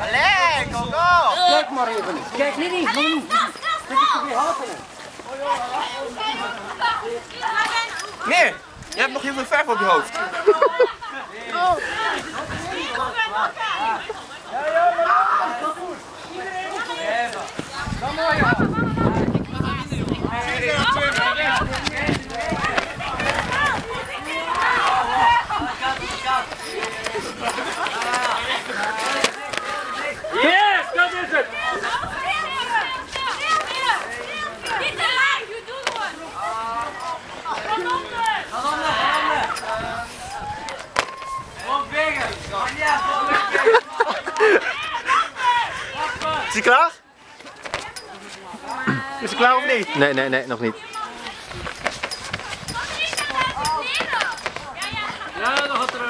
Allee, go go! Kijk maar even. Kijk, nee, nee. Kijk! Je hebt nog heel veel verf op je hoofd. Is hij klaar? Is hij klaar of niet? Nee, nee, nee, nog niet. Ja, nog wat terug.